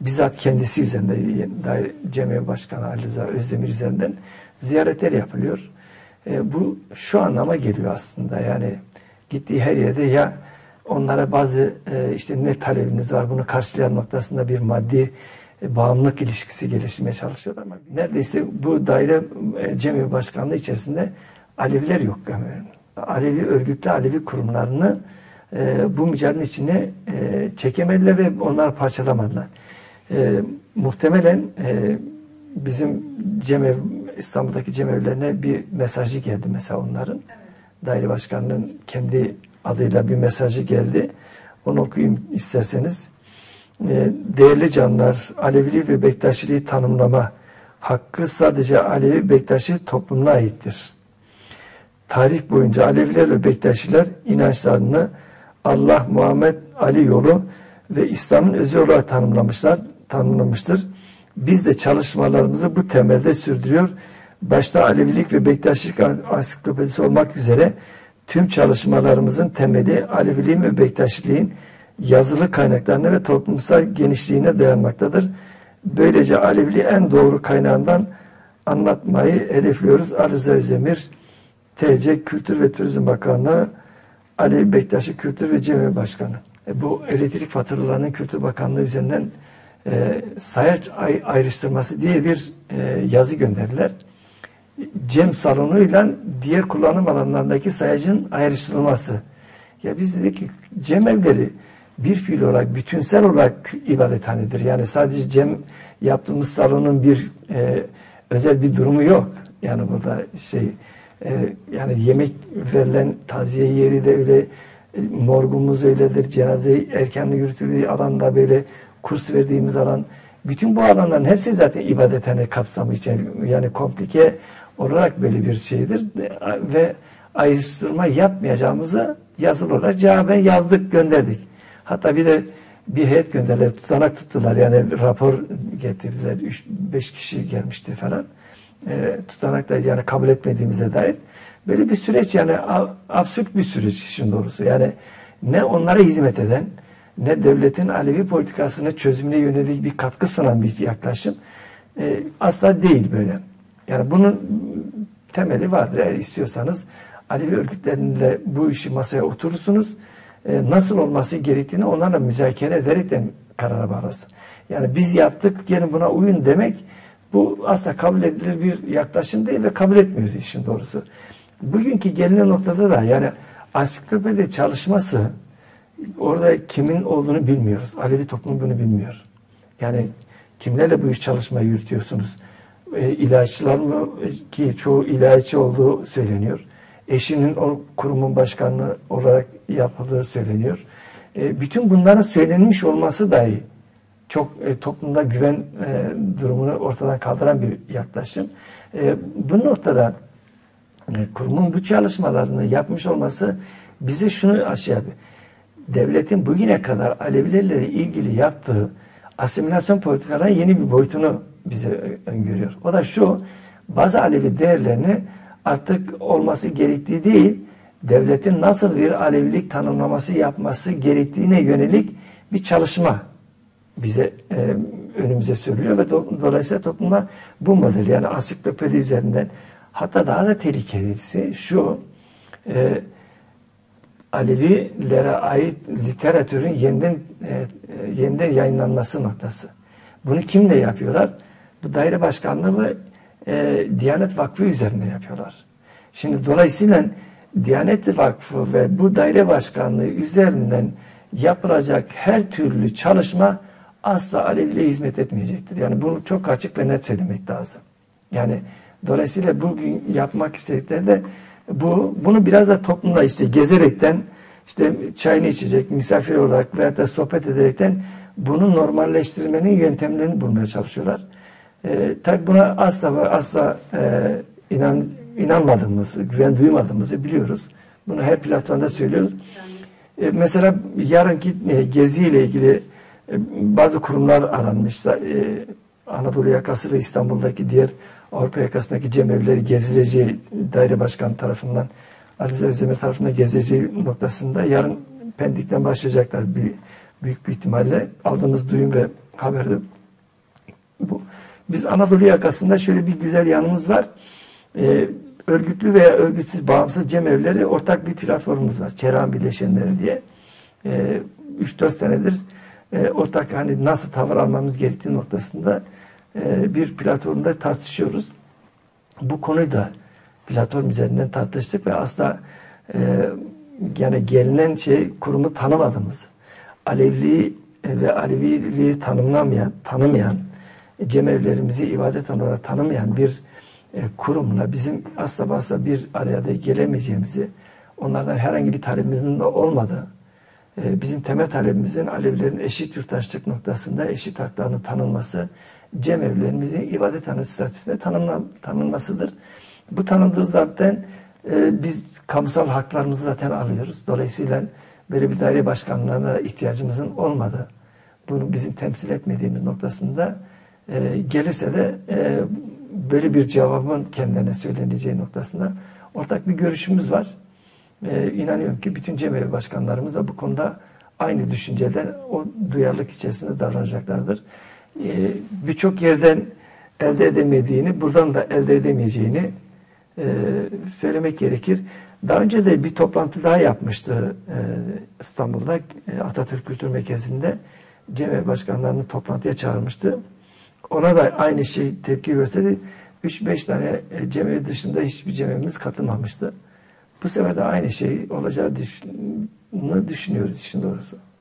bizzat kendisi üzerinde Cemil Başkanı Ali Özdemir üzerinden ziyaretler yapılıyor. E, bu şu anlama geliyor aslında yani gittiği her yerde ya onlara bazı e, işte ne talebiniz var bunu karşılayan noktasında bir maddi e, bağımlılık ilişkisi geliştirmeye çalışıyorlar ama neredeyse bu daire e, Cemil Başkanlığı içerisinde Aleviler yok. Yani Alevi örgütlü Alevi kurumlarını e, bu mücadelenin içine e, çekemediler ve onları parçalamadılar. E, muhtemelen e, bizim cemev İstanbul'daki cemevlerine bir mesajı geldi mesela onların. Daire başkanının kendi adıyla bir mesajı geldi. Onu okuyayım isterseniz. E, değerli canlar, Aleviliği ve Bektaşiliği tanımlama hakkı sadece Alevi Bektaşi toplumuna aittir. Tarih boyunca Aleviler ve Bektaşiler inançlarını Allah, Muhammed, Ali yolu ve İslam'ın özü olarak tanımlamışlar, tanımlamıştır. Biz de çalışmalarımızı bu temelde sürdürüyor. Başta Alevilik ve Bektaşilik ansiklopedisi olmak üzere tüm çalışmalarımızın temeli Aleviliğin ve Bektaşiliğin yazılı kaynaklarına ve toplumsal genişliğine dayanmaktadır. Böylece Aleviliği en doğru kaynağından anlatmayı hedefliyoruz. Arıza Özdemir, TC Kültür ve Turizm Bakanlığı, Ali Bektaşi Kültür ve Cemil Başkanı. E, bu elektrik faturalarının Kültür Bakanlığı üzerinden e, sayaç ay, ayrıştırması diye bir e, yazı gönderdiler. Cem salonuyla diğer kullanım alanlarındaki sayacın ayrıştırılması. Ya biz dedik ki cem evleri bir fiil olarak, bütünsel olarak ibadethanedir. Yani sadece cem yaptığımız salonun bir e, özel bir durumu yok. Yani burada şey e, yani yemek verilen taziye yeri de öyle, e, morgumuz öyledir, cenaze erkenli yürütüldüğü alanda böyle kurs verdiğimiz alan. Bütün bu alanların hepsi zaten ibadethane kapsamı için yani komplike olarak böyle bir şeydir ve ayrıştırma yapmayacağımızı yazılı olarak cevaben yazdık gönderdik. Hatta bir de bir heyet gönderdiler, tutanak tuttular. Yani rapor getirdiler. 3-5 kişi gelmişti falan. E, tutanakta yani kabul etmediğimize dair. Böyle bir süreç yani absürt bir süreç işin doğrusu. Yani ne onlara hizmet eden ne devletin Alevi politikasına çözümüne yönelik bir katkı sunan bir yaklaşım e, asla değil böyle. Yani bunun temeli vardır. Eğer istiyorsanız Alevi örgütlerinle bu işi masaya oturursunuz. E, nasıl olması gerektiğini onlarla müzakere ederekten karara varırsın. Yani biz yaptık gelin buna uyun demek bu asla kabul edilir bir yaklaşım değil ve kabul etmiyoruz işin doğrusu. Bugünkü gelinen noktada da yani ansiklopedi çalışması orada kimin olduğunu bilmiyoruz. Alevi toplumu bunu bilmiyor. Yani kimlerle bu iş çalışmayı yürütüyorsunuz? E, ilaççılar mı ki çoğu ilaççı olduğu söyleniyor. Eşinin o kurumun başkanı olarak yapıldığı söyleniyor. E, bütün bunların söylenmiş olması dahi çok e, toplumda güven e, durumunu ortadan kaldıran bir yaklaşım. E, bu noktada e, kurumun bu çalışmalarını yapmış olması bize şunu aşağı yapıyor devletin bugüne kadar Alevilerle ilgili yaptığı asimilasyon politikalarının yeni bir boyutunu bize öngörüyor. O da şu, bazı Alevi değerlerini artık olması gerektiği değil, devletin nasıl bir Alevilik tanımlaması yapması gerektiğine yönelik bir çalışma bize e, önümüze sürülüyor ve do, dolayısıyla topluma bu model yani ansiklopedi üzerinden hatta daha da tehlikelisi şu e, Alevilere ait literatürün yeniden e, yeniden yayınlanması noktası. Bunu kimle yapıyorlar? Bu daire başkanlığı ve e, Diyanet Vakfı üzerinde yapıyorlar. Şimdi dolayısıyla Diyanet Vakfı ve bu daire başkanlığı üzerinden yapılacak her türlü çalışma asla Aleviliğe hizmet etmeyecektir. Yani bunu çok açık ve net söylemek lazım. Yani dolayısıyla bugün yapmak istedikleri de bu bunu biraz da toplumda işte gezerekten işte çayını içecek misafir olarak veya da sohbet ederekten bunu normalleştirmenin yöntemlerini bulmaya çalışıyorlar. E, tabi buna asla asla e, inan, inanmadığımızı, güven duymadığımızı biliyoruz. Bunu her platformda söylüyoruz. E, mesela yarınki e, gezi ile ilgili e, bazı kurumlar aranmış. E, Anadolu yakası ve İstanbul'daki diğer Avrupa yakasındaki cemevleri gezileceği daire başkanı tarafından Alize Özdemir tarafından gezileceği noktasında yarın Pendik'ten başlayacaklar bir büyük bir ihtimalle aldığımız duyum ve haberde bu. Biz Anadolu yakasında şöyle bir güzel yanımız var. Ee, örgütlü veya örgütsüz bağımsız cemevleri ortak bir platformumuz var. Çerhan Birleşenleri diye. Ee, 3-4 senedir e, ortak hani nasıl tavır almamız gerektiği noktasında e, bir platformda tartışıyoruz. Bu konuyu da platform üzerinden tartıştık ve asla e, yani gelinen şey kurumu tanımadığımız, Alevliği ve Aleviliği tanımlamayan, tanımayan, cemevlerimizi ibadet olarak tanımayan bir e, kurumla bizim asla asla bir araya da gelemeyeceğimizi, onlardan herhangi bir talebimizin de olmadığı, e, bizim temel talebimizin Alevilerin eşit yurttaşlık noktasında eşit haklarını tanınması, cemevlerimizin ibadethane statüsünde tanımla, tanınmasıdır. Bu tanındığı zaten e, biz kamusal haklarımızı zaten alıyoruz. Dolayısıyla böyle bir daire başkanlığına ihtiyacımızın olmadığı, bunu bizim temsil etmediğimiz noktasında e, gelirse de e, böyle bir cevabın kendine söyleneceği noktasında ortak bir görüşümüz var. E, inanıyorum ki bütün cemevi başkanlarımız da bu konuda aynı düşünceden o duyarlılık içerisinde davranacaklardır. E, Birçok yerden elde edemediğini, buradan da elde edemeyeceğini e, söylemek gerekir. Daha önce de bir toplantı daha yapmıştı e, İstanbul'da e, Atatürk Kültür Merkezi'nde cemevi başkanlarını toplantıya çağırmıştı. Ona da aynı şey tepki gösterdi. 3-5 tane e, cemevi dışında hiçbir cemevimiz katılmamıştı. Bu sefer de aynı şey olacağı düşünüyoruz işin doğrusu.